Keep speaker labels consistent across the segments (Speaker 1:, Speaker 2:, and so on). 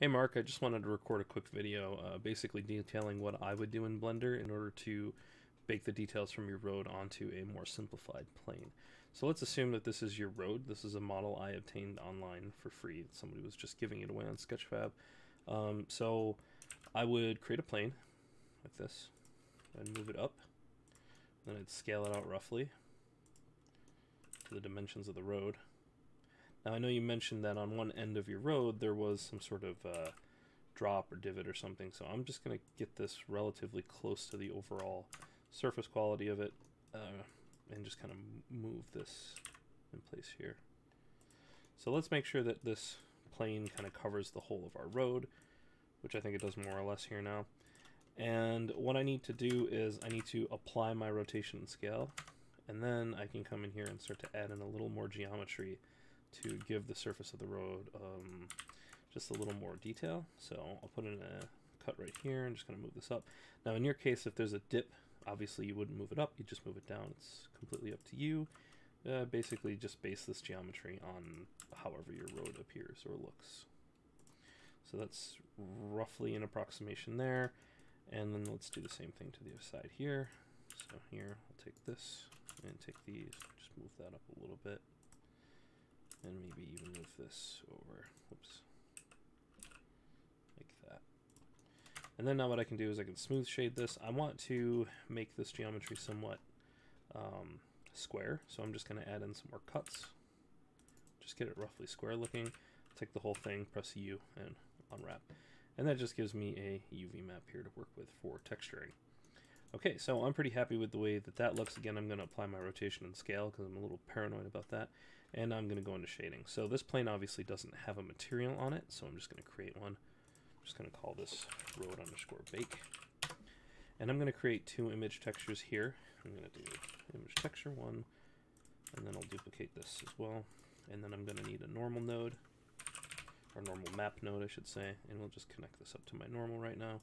Speaker 1: Hey Mark, I just wanted to record a quick video uh, basically detailing what I would do in Blender in order to bake the details from your road onto a more simplified plane. So let's assume that this is your road. This is a model I obtained online for free. Somebody was just giving it away on Sketchfab. Um, so I would create a plane like this and move it up. Then I'd scale it out roughly to the dimensions of the road. Now I know you mentioned that on one end of your road there was some sort of uh, drop or divot or something, so I'm just going to get this relatively close to the overall surface quality of it uh, and just kind of move this in place here. So let's make sure that this plane kind of covers the whole of our road, which I think it does more or less here now. And what I need to do is I need to apply my rotation and scale, and then I can come in here and start to add in a little more geometry to give the surface of the road um, just a little more detail. So I'll put in a cut right here and just kind of move this up. Now in your case, if there's a dip, obviously you wouldn't move it up, you just move it down. It's completely up to you. Uh, basically just base this geometry on however your road appears or looks. So that's roughly an approximation there. And then let's do the same thing to the other side here. So here, I'll take this and take these, just move that up a little bit and maybe even move this over. Like that. And then now what I can do is I can smooth shade this. I want to make this geometry somewhat um, square, so I'm just going to add in some more cuts. Just get it roughly square looking. Take the whole thing, press U, and unwrap. And that just gives me a UV map here to work with for texturing. Okay, so I'm pretty happy with the way that that looks. Again, I'm going to apply my rotation and scale because I'm a little paranoid about that and I'm going to go into shading. So this plane obviously doesn't have a material on it, so I'm just going to create one. I'm just going to call this road underscore bake. And I'm going to create two image textures here. I'm going to do image texture one, and then I'll duplicate this as well. And then I'm going to need a normal node, or normal map node, I should say, and we'll just connect this up to my normal right now.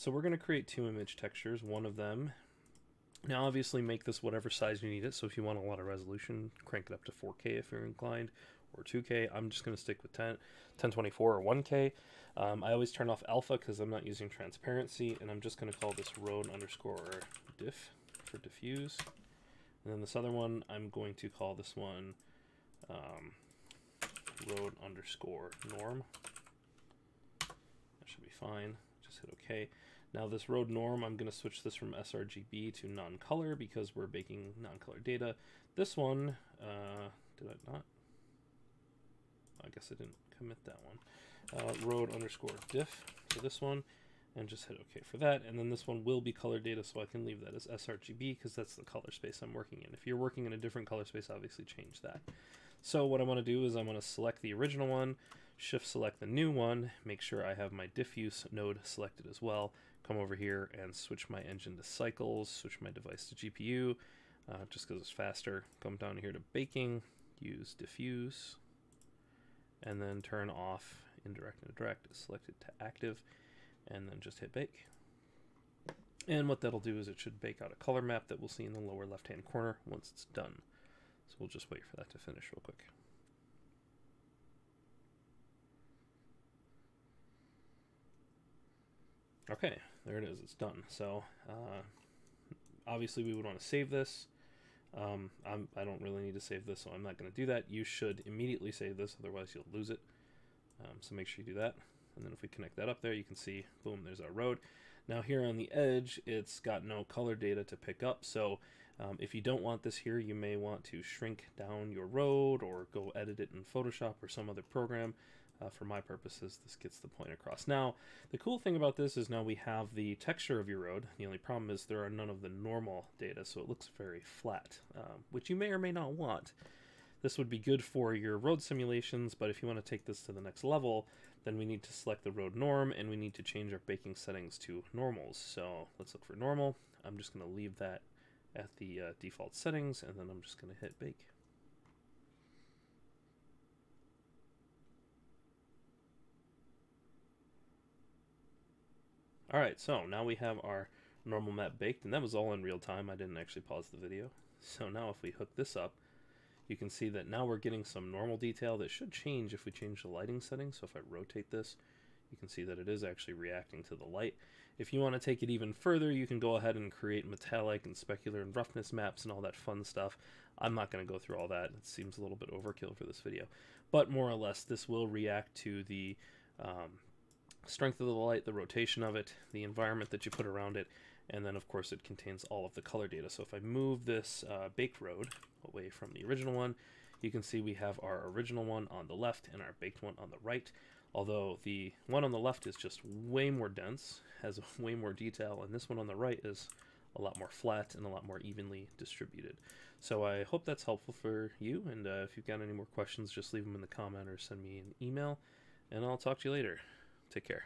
Speaker 1: So we're going to create two image textures. One of them now, obviously, make this whatever size you need it. So if you want a lot of resolution, crank it up to 4K if you're inclined, or 2K. I'm just going to stick with 10, 1024 or 1K. Um, I always turn off alpha because I'm not using transparency, and I'm just going to call this road underscore diff for diffuse. And then this other one, I'm going to call this one um, road underscore norm. That should be fine. Just hit OK. Now this road norm, I'm going to switch this from sRGB to non-color because we're baking non-color data. This one, uh, did I not? I guess I didn't commit that one. Uh, road underscore diff for this one and just hit OK for that. And then this one will be color data, so I can leave that as sRGB because that's the color space I'm working in. If you're working in a different color space, obviously change that. So what I want to do is I'm going to select the original one, shift select the new one, make sure I have my diffuse node selected as well, come over here and switch my engine to cycles, switch my device to GPU, uh, just because it's faster. Come down here to baking, use diffuse, and then turn off indirect and direct, selected to active, and then just hit bake. And what that'll do is it should bake out a color map that we'll see in the lower left hand corner once it's done. So we'll just wait for that to finish real quick. Okay, there it is, it's done. So uh, obviously we would want to save this. Um, I'm, I do not really need to save this, so I'm not going to do that. You should immediately save this, otherwise you'll lose it. Um, so make sure you do that. And then if we connect that up there, you can see, boom, there's our road. Now here on the edge, it's got no color data to pick up. So um, if you don't want this here, you may want to shrink down your road or go edit it in Photoshop or some other program. Uh, for my purposes, this gets the point across. Now, the cool thing about this is now we have the texture of your road. The only problem is there are none of the normal data, so it looks very flat, um, which you may or may not want. This would be good for your road simulations, but if you want to take this to the next level, then we need to select the road norm and we need to change our baking settings to normals. So let's look for normal. I'm just going to leave that at the uh, default settings and then I'm just going to hit bake. Alright, so now we have our normal map baked, and that was all in real time. I didn't actually pause the video. So now if we hook this up, you can see that now we're getting some normal detail that should change if we change the lighting settings. So if I rotate this, you can see that it is actually reacting to the light. If you want to take it even further, you can go ahead and create metallic and specular and roughness maps and all that fun stuff. I'm not going to go through all that. It seems a little bit overkill for this video. But more or less, this will react to the um, strength of the light, the rotation of it, the environment that you put around it, and then of course it contains all of the color data. So if I move this uh, baked road away from the original one, you can see we have our original one on the left and our baked one on the right. Although the one on the left is just way more dense, has way more detail, and this one on the right is a lot more flat and a lot more evenly distributed. So I hope that's helpful for you, and uh, if you've got any more questions, just leave them in the comment or send me an email, and I'll talk to you later. Take care.